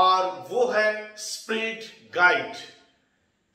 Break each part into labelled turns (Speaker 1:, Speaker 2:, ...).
Speaker 1: और वो है स्पिरिट गाइड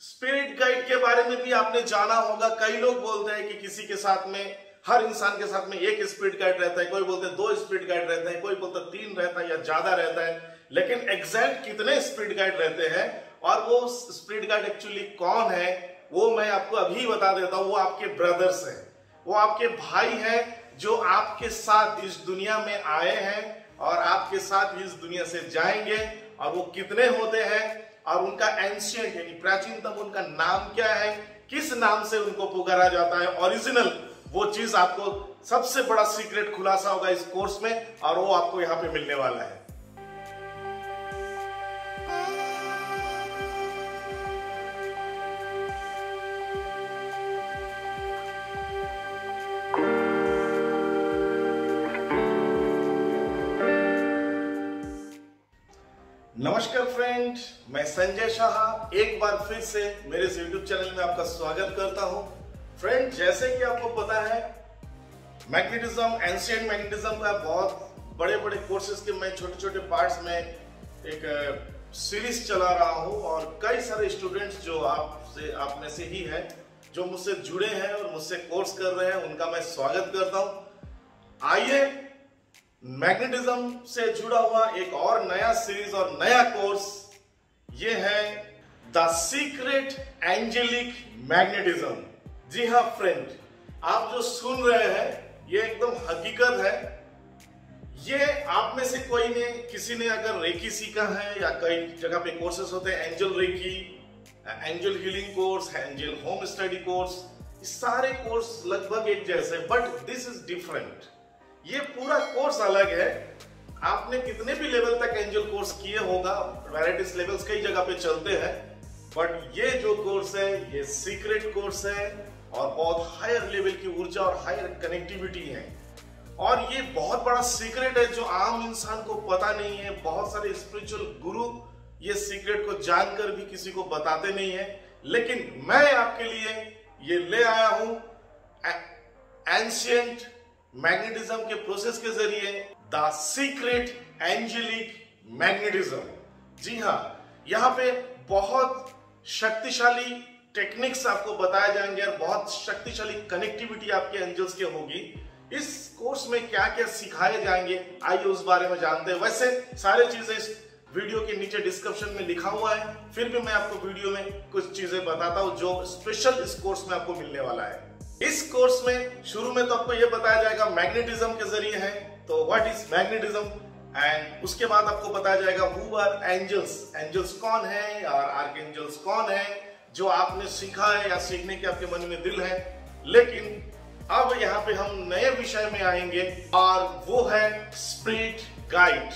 Speaker 1: स्पिरिट गाइड के बारे में भी आपने जाना होगा। कई लोग बोलते हैं कि किसी के साथ में, हर इंसान के साथ में एक स्पिरिट गाइड रहता है। कोई बोलते हैं दो स्पिरिट गाइड रहते हैं, कोई बोलते तीन रहता है या ज़्यादा रहता है। लेकिन एग्जैक्ट कितने स्पिरिट गाइड रहते हैं और वो स्पिरिट गाइड एक्चुअली कौन है, वो मैं आपको अभी बता देता हूँ। वो आपके ब्रदर्स हैं। वो आपके भाई हैं जो आपके साथ इस दुनिया में आए हैं और आपके साथ इस दुनिया से जाएँगे। और वो कितने होते हैं? और उनका एंशियंट यानी प्राचीनतम उनका नाम क्या है? किस नाम से उनको पुकारा जाता है? ओरिजिनल वो चीज़ आपको सबसे बड़ा सीक्रेट खुलासा होगा इस कोर्स में, और वो आपको यहाँ पे मिलने वाला है। नमस्कार फ्रेंड मैं संजय शाह, एक बार फिर से मेरे इस यूट्यूब चैनल में आपका स्वागत करता हूँ। फ्रेंड जैसे कि आपको पता है मैग्नेटिज्म एंशियंट मैग्नेटिज्म का बहुत बड़े बड़े कोर्सेज के मैं छोटे छोटे पार्ट्स में एक सीरीज़ चला रहा हूँ और कई सारे स्टूडेंट्स जो आपसे आप में से ही हैं, जो मुझसे जुड़े हैं और मुझसे कोर्स कर रहे हैं, उनका मैं स्वागत करता हूँ। आइए मैग्नेटिज्म से जुड़ा हुआ एक और नया सीरीज़ और नया कोर्स ये है द सीक्रेट एंजेलिक मैग्नेटिज्म जी हाँ फ्रेंड आप जो सुन रहे हैं, ये एकदम हकीकत है। ये आप में से कोई ने, किसी ने अगर रेकी सीखा है या कई जगह पे कोर्सेस होते हैं angel reiki angel healing course angel home study course सारे कोर्स लगभग एक जैसे बट दिस इज़ डिफरेंट ये पूरा कोर्स अलग है। आपने कितने भी लेवल तक एंजल कोर्स किए होगा वैराइटीज लेवल्स कई जगह पे चलते हैं, बट ये जो कोर्स है, ये सीक्रेट कोर्स है और बहुत हायर लेवल की ऊर्जा और हायर कनेक्टिविटी है। और ये बहुत बड़ा सीक्रेट है जो आम इंसान को पता नहीं है, बहुत सारे स्पिरिचुअल गुरु ये सीक्रेट को जानकर भी किसी को बताते नहीं है। लेकिन मैं आपके लिए ये ले आया हूँ एंशियंट मैग्नेटिज्म के प्रोसेस के ज़रिए, द सीक्रेट एंजेलिक मैग्नेटिज्म। जी हाँ यहाँ पे बहुत शक्तिशाली टेक्निक्स आपको बताए जाएँगे और बहुत शक्तिशाली कनेक्टिविटी आपके एंजल्स के होगी। इस कोर्स में क्या क्या सिखाए जाएँगे, आइए उस बारे में जानते हैं। वैसे सारे चीज़ें इस वीडियो के नीचे डिस्क्रिप्शन में लिखा हुआ है। फिर भी मैं आपको वीडियो में कुछ चीज़ें बताता हूँ जो स्पेशल इस कोर्स में आपको मिलने वाला है। इस कोर्स में शुरू में तो आपको यह बताया जाएगा मैग्नेटिज्म के ज़रिए है तो व्हाट इज़ मैग्नेटिज्म? एंड उसके बाद आपको बताया जाएगा हु आर एंजल्स एंजल्स कौन है और आर्क एंजल्स कौन है, जो आपने सीखा है या सीखने के आपके मन में दिल है। लेकिन अब यहाँ पे हम नए विषय में आएँगे और वो है स्पिरिट गाइड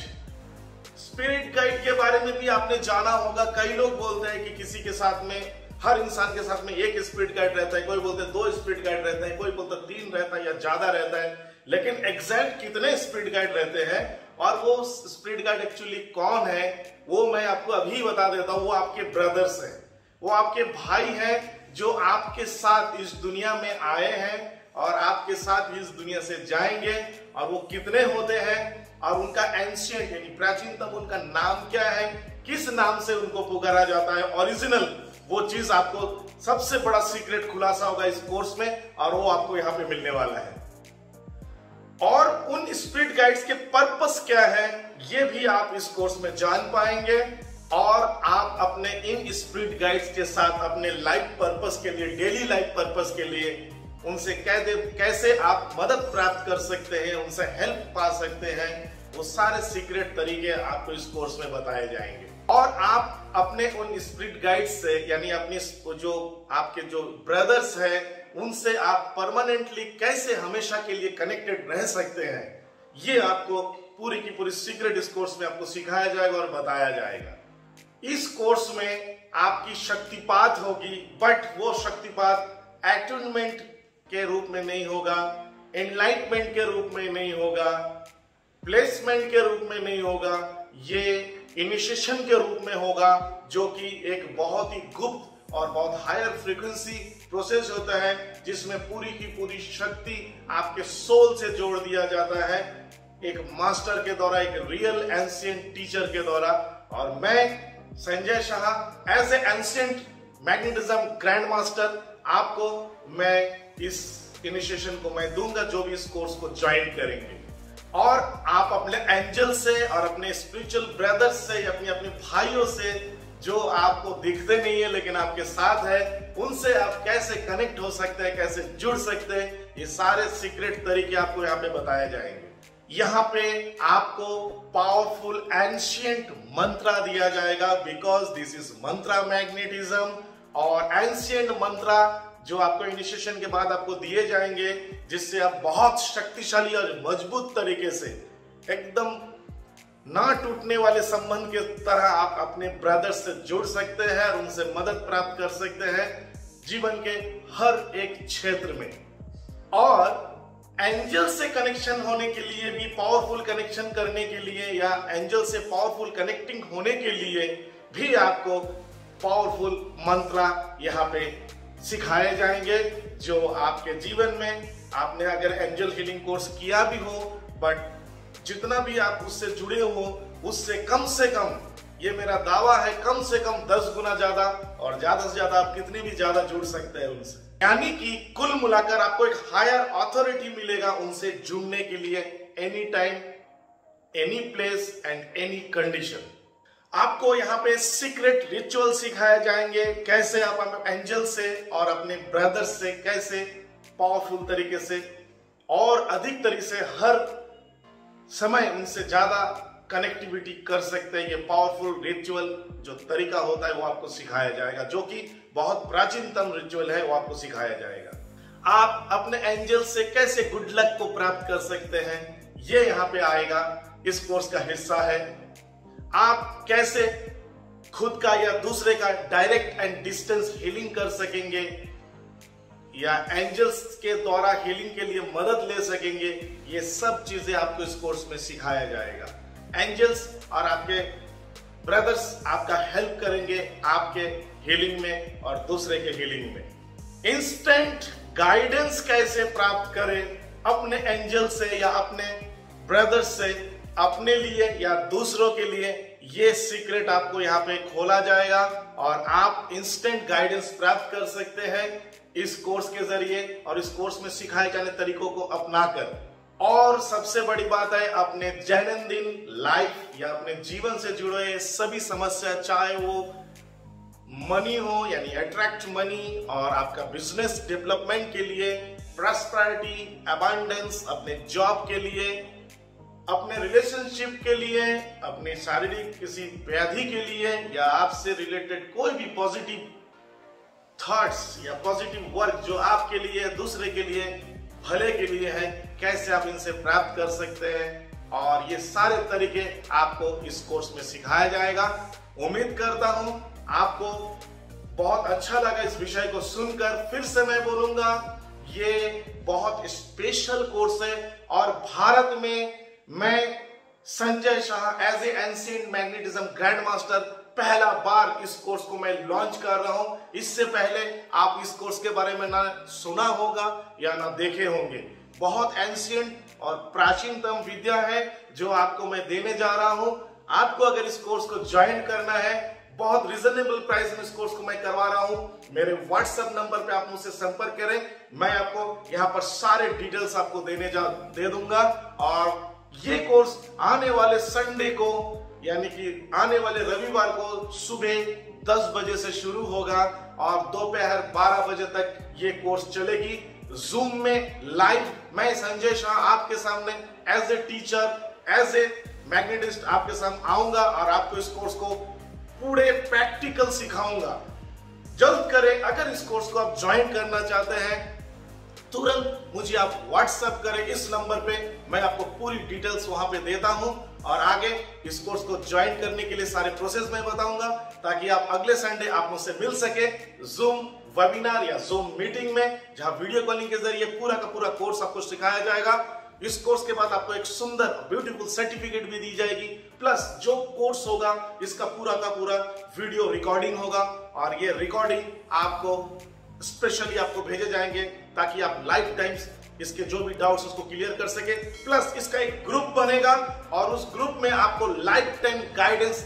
Speaker 1: स्पिरिट गाइड के बारे में भी आपने जाना होगा। कई लोग बोलते हैं कि किसी के साथ में हर इंसान के साथ में एक स्पीड गाइड रहता है, कोई बोलते दो स्पीड गाइड रहते हैं, कोई बोलते तीन रहता है या ज़्यादा रहता है, लेकिन एग्जैक्ट कितने स्पीड गाइड रहते हैं और वो स्पीड गाइड एक्चुअली कौन है, वो मैं आपको अभी बता देता हूँ, वो आपके ब्रदर्स हैं, वो आपके भाई हैं जो आपके साथ इस दुनिया में आए हैं और आपके साथ इस दुनिया से जाएँगे और वो कितने होते हैं और उनका एंशियंट यानी प्राचीनतम उनका नाम क्या है, किस नाम से उनको पुकारा जाता है ओरिजिनल वो चीज़ आपको सबसे बड़ा सीक्रेट खुलासा होगा इस कोर्स में और वो आपको यहाँ पे मिलने वाला है। और उन स्पिरिट गाइड्स के पर्पस क्या है, ये भी आप इस कोर्स में जान पाएँगे और आप अपने इन स्पिरिट गाइड्स के साथ अपने लाइफ पर्पस के लिए, डेली लाइफ पर्पस के लिए उनसे कह दे कैसे आप मदद प्राप्त कर सकते हैं, उनसे हेल्प पा सकते हैं, वो सारे सीक्रेट तरीके आपको इस कोर्स में बताए जाएँगे। और आप अपने उन स्प्रिट गाइड से, यानी अपने जो आपके जो ब्रदर्स हैं, उनसे आप परमानेंटली कैसे हमेशा के लिए कनेक्टेड रह सकते हैं, ये आपको पूरी की पूरी सीक्रेट इस कोर्स में आपको सिखाया जाएगा और बताया जाएगा। इस कोर्स में आपकी शक्तिपात होगी बट वो शक्तिपात एटूनमेंट के रूप में नहीं होगा एनलाइटमेंट के रूप में नहीं होगा प्लेसमेंट के रूप में नहीं होगा, ये इनिशिएशन के रूप में होगा, जो कि एक बहुत ही गुप्त और बहुत हायर फ्रीक्वेंसी प्रोसेस होता है, जिसमें पूरी की पूरी शक्ति आपके सोल से जोड़ दिया जाता है। एक मास्टर के द्वारा, एक रियल एंशियंट टीचर के द्वारा। और मैं, Sanjay Shah as ancient magnetism grand master आपको मैं इस इनिशिएशन को, मैं दूँगा जो भी इस कोर्स को ज्वाइन करेंगे। और अपने एंजल से और अपने स्पिरिचुअल ब्रदर्स से, अपने अपने भाइयों से जो आपको दिखते नहीं है, लेकिन आपके साथ है, उनसे आप कैसे कनेक्ट हो सकते हैं, कैसे जुड़ सकते हैं, ये सारे सीक्रेट तरीके आपको यहाँ पे बताए जाएँगे। यहाँ पे आपको पावरफुल एंशियंट मंत्रा दिया जाएगा because this is mantra magnetism और एंशियंट मंत्रा जो आपको इनिशिएशन के बाद आपको दिए जाएँगे, जिससे आप बहुत शक्तिशाली और मज़बूत तरीके से एकदम ना टूटने वाले संबंध के तरह आप अपने ब्रदर से जुड़ सकते हैं और उनसे मदद प्राप्त कर सकते हैं जीवन के हर एक क्षेत्र में। और एंजल से कनेक्शन होने के लिए भी पावरफुल कनेक्शन करने के लिए या एंजल से पावरफुल कनेक्टिंग होने के लिए भी आपको पावरफुल मंत्रा यहाँ पे सिखाए जाएँगे, जो आपके जीवन में आपने अगर एंजल हीलिंग कोर्स किया भी हो बट जितना भी आप उससे जुड़े हो, उससे कम से कम, ये मेरा दावा है, कम से कम दस गुना ज़्यादा, और ज़्यादा से ज़्यादा आप कितने भी ज़्यादा जुड़ सकते हैं उनसे। यानी कि कुल मिलाकर आपको एक हायर अथॉरिटी मिलेगा उनसे जुड़ने के लिए any time any place and any condition आपको यहाँ पे सीक्रेट रिचुअल सिखाए जाएँगे, कैसे आप एंजल से और अपने ब्रदर्स से, कैसे पावरफुल तरीके से, और अधिक तरीके से हर समय उनसे ज़्यादा कनेक्टिविटी कर सकते हैं। ये पावरफुल रिचुअल जो तरीका होता है, वो आपको सिखाया जाएगा। जो कि बहुत प्राचीनतम रिचुअल है, वो आपको सिखाया जाएगा। आप अपने एंजल से कैसे गुड लक को प्राप्त कर सकते हैं, ये यहाँ पे आएगा। इस कोर्स का हिस्सा है। आप कैसे खुद का या दूसरे का डायरेक्ट एंड डिस्टेंस हीलिंग कर सकेंगे या एंजल्स के द्वारा हीलिंग के लिए मदद ले सकेंगे, ये सब चीज़ें आपको इस कोर्स में सिखाया जाएगा। एंजल्स और आपके ब्रदर्स आपका हेल्प करेंगे आपके हीलिंग में और दूसरे के हीलिंग में। इंस्टेंट गाइडेंस कैसे प्राप्त करें अपने एंजल से या अपने ब्रदर्स से, अपने लिए या दूसरों के लिए, ये सीक्रेट आपको यहाँ पे खोला जाएगा और आप इंस्टेंट गाइडेंस प्राप्त कर सकते हैं। इस कोर्स के ज़रिए और इस कोर्स में सिखाए जाने तरीकों को अपनाकर। और सबसे बड़ी बात है, अपने दैनंदिन लाइफ या अपने जीवन से जुड़े सभी समस्या, चाहे वो मनी हो, यानी अट्रैक्ट मनी और आपका बिज़नेस डेवलपमेंट के लिए प्रॉस्पेरिटी अबांडेंस अपने जॉब के लिए, अपने रिलेशनशिप के लिए, अपने शारीरिक किसी व्याधि के लिए, या आपसे रिलेटेड कोई भी पॉजिटिव थॉट्स या पॉजिटिव वर्क जो आपके लिए, दूसरे के लिए, भले के लिए है, कैसे आप इनसे प्राप्त कर सकते हैं? और ये सारे तरीके आपको इस कोर्स में सिखाया जाएगा। उम्मीद करता हूँ आपको बहुत अच्छा लगा इस विषय को सुनकर। फिर से मैं बोलूँगा, ये बहुत स्पेशल कोर्स है और भारत में मैं Sanjay Shah as a ancient magnetism grand master पहला बार इस कोर्स को मैं लॉन्च कर रहा हूँ। इससे पहले आप इस कोर्स के बारे में ना सुना होगा या ना देखे होंगे। बहुत एंशियंट और प्राचीनतम विद्या है जो आपको मैं देने जा रहा हूँ। आपको अगर इस कोर्स को ज्वाइन करना है, बहुत रिजनेबल प्राइस में इस कोर्स को मैं करवा रहा हूँ। मेरे व्हाट्सएप नंबर पे आप मुझसे संपर्क करें। मैं आपको यहाँ पर सारे डिटेल्स आपको देने जा, दे दूँगा। और ये कोर्स आने वाले संडे को यानी कि आने वाले रविवार को सुबह 10 बजे से शुरू होगा और दोपहर 12 बजे तक ये कोर्स चलेगी। जूम में लाइव मैं संजय शाह आपके सामने as a teacher as a magnetist आपके सामने आऊँगा और आपको इस कोर्स को पूरे प्रैक्टिकल सिखाऊँगा। जल्द करें, अगर इस कोर्स को आप ज्वाइन करना चाहते हैं, तुरंत मुझे आप व्हाट्सएप करें। इस नंबर पे मैं आपको पूरी डिटेल्स वहाँ पे देता हूँ। और आगे इस कोर्स को ज्वाइन करने के लिए सारे प्रोसेस मैं बताऊँगा, ताकि आप अगले संडे आप मुझसे मिल सके जूम वेबिनार या जूम मीटिंग में, जहाँ वीडियो कॉलिंग के ज़रिए पूरा का पूरा कोर्स आपको सिखाया जाएगा। इस कोर्स के बाद आपको एक सुंदर ब्यूटीफुल सर्टिफिकेट भी दी जाएगी। प्लस जो कोर्स होगा, इसका पूरा का पूरा वीडियो रिकॉर्डिंग होगा। और ये रिकॉर्डिंग आपको स्पेशली आपको भेजे जाएँगे, ताकि आप लाइफ टाइम्स इसके जो भी डाउट्स उसको क्लियर कर सके। प्लस इसका एक ग्रुप बनेगा और उस ग्रुप में आपको लाइफ टाइम गाइडेंस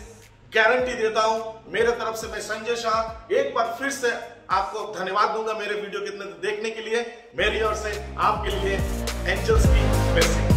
Speaker 1: गारंटी देता हूँ। मेरे तरफ़ से मैं संजय शाह, एक बार फिर से आपको धन्यवाद दूँगा मेरे वीडियो कितने देखने के लिए। मेरी ओर से आपके लिए एंजल्स की ब्लेसिंग